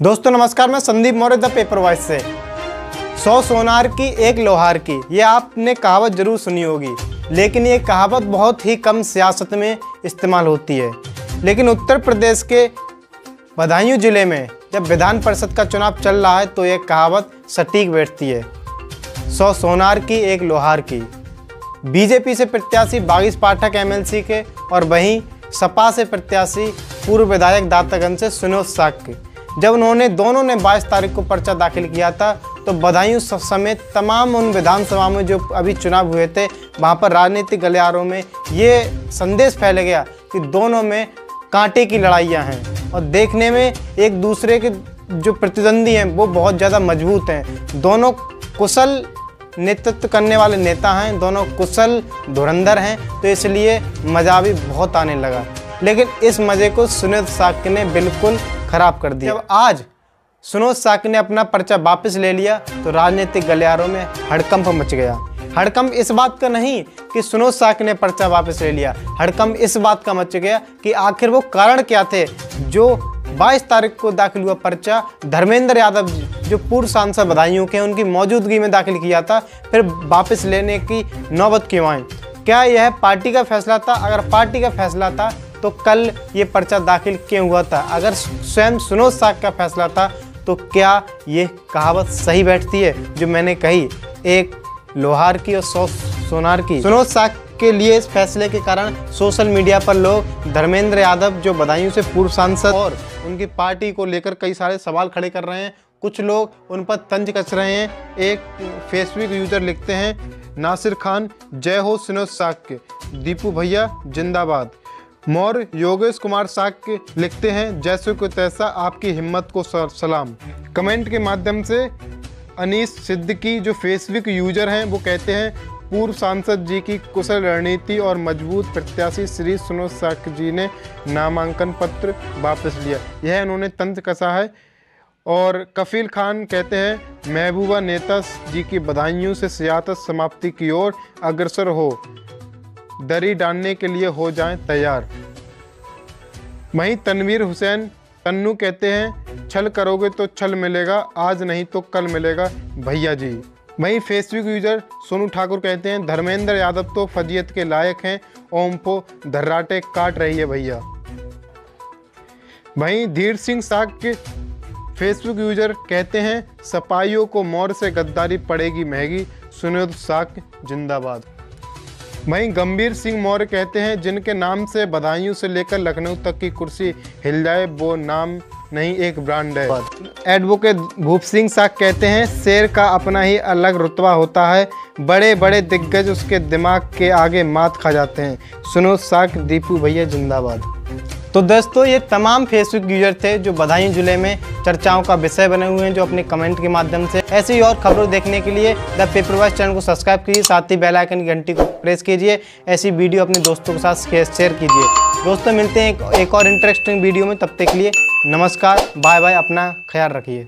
दोस्तों, नमस्कार, मैं Sandeep Maurya the paper voice से। सौ सोनार की, एक लोहार की, ये आपने कहावत ज़रूर सुनी होगी। लेकिन ये कहावत बहुत ही कम सियासत में इस्तेमाल होती है। लेकिन उत्तर प्रदेश के बदायूं ज़िले में जब विधान परिषद का चुनाव चल रहा है तो ये कहावत सटीक बैठती है। सौ सोनार की, एक लोहार की। बीजेपी से प्रत्याशी बागिस पाठक एमएलसी के, और वहीं सपा से प्रत्याशी पूर्व विधायक दातागंज से सुनोद साग के जब उन्होंने दोनों ने 22 तारीख को पर्चा दाखिल किया था तो बधाइयों समेत तमाम उन विधानसभा में जो अभी चुनाव हुए थे, वहाँ पर राजनीतिक गलियारों में ये संदेश फैल गया कि दोनों में कांटे की लड़ाइयाँ हैं और देखने में एक दूसरे के जो प्रतिद्वंदी हैं, वो बहुत ज़्यादा मज़बूत हैं। दोनों कुशल नेतृत्व करने वाले नेता हैं, दोनों कुशल धुरंधर हैं तो इसलिए मज़ा भी बहुत आने लगा। लेकिन इस मज़े को सुनील साक्य ने बिल्कुल ख़राब कर दिया। जब आज सुनोद साक ने अपना पर्चा वापस ले लिया तो राजनीतिक गलियारों में हड़कंप मच गया। हड़कंप इस बात का नहीं कि सुनोद साक ने पर्चा वापस ले लिया। हड़कंप इस बात का मच गया कि आखिर वो कारण क्या थे? जो 22 तारीख को दाखिल हुआ पर्चा, धर्मेंद्र यादव जो पूर्व सांसद बधाइयों के उनकी मौजूदगी में दाखिल किया था, फिर वापस लेने की नौबत क्यों आई क्या यह पार्टी का फैसला था? अगर पार्टी का फैसला था तो कल ये पर्चा दाखिल क्यों हुआ था? अगर स्वयं सुनोद साग का फैसला था तो क्या ये कहावत सही बैठती है जो मैंने कही? एक, लोहार की और सौ सोनार की। सुनोद साग के लिए इस फैसले के कारण सोशल मीडिया पर लोग धर्मेंद्र यादव, जो बदायूं से पूर्व सांसद और उनकी पार्टी को लेकर कई सारे सवाल खड़े कर रहे हैं, कुछ लोग उन पर तंज कस रहे हैं। एक फेसबुक यूज़र लिखते हैं, नासिर खान, जय हो सुनोद साग के। दीपू भैया, जिंदाबाद। मौर्य योगेश कुमार साक्य लिखते हैं, जैसे को तैसा आपकी हिम्मत को सलाम। कमेंट के माध्यम से अनीस सिद्दीकी, जो फेसबुक यूज़र हैं, वो कहते हैं, पूर्व सांसद जी की कुशल रणनीति और मज़बूत प्रत्याशी श्री सुनोद साक्य जी ने नामांकन पत्र वापस लिया। यह उन्होंने तंत्र कसा है। और कफील खान कहते हैं, महबूबा नेता जी की बधाइयों से सियासत समाप्ति की ओर अग्रसर हो। दरी डालने के लिए हो जाएँ तैयार। वहीं तनवीर हुसैन तन्नू कहते हैं, छल करोगे तो छल मिलेगा, आज नहीं तो कल मिलेगा। भैया जी, वहीं फेसबुक यूज़र सोनू ठाकुर कहते हैं, धर्मेंद्र यादव तो फजीयत के लायक हैं ओम को धर्राटे काट रही है भैया। वहीं धीर सिंह साग के फेसबुक यूज़र कहते हैं, सपाइयों को मोर से गद्दारी पड़ेगी महँगी। सुनियोद साक जिंदाबाद। वहीं गंभीर सिंह मौर्य कहते हैं जिनके नाम से बधाइयों से लेकर लखनऊ तक की कुर्सी हिल जाए वो नाम नहीं एक ब्रांड है। एडवोकेट भूप सिंह साख कहते हैं शेर का अपना ही अलग रुतबा होता है बड़े बड़े दिग्गज उसके दिमाग के आगे मात खा जाते हैं। सुनो साख दीपू भैया जिंदाबाद। तो दोस्तों ये तमाम फेसबुक यूज़र थे जो बधाई ज़िले में चर्चाओं का विषय बने हुए हैं जो अपने कमेंट के माध्यम से। ऐसी और खबरों देखने के लिए द पेपर वाइज चैनल को सब्सक्राइब कीजिए साथ ही बेल आइकन की घंटी को प्रेस कीजिए ऐसी वीडियो अपने दोस्तों के साथ शेयर कीजिए। दोस्तों मिलते हैं एक, और इंटरेस्टिंग वीडियो में तब तक के लिए नमस्कार बाय बाय अपना ख्याल रखिए।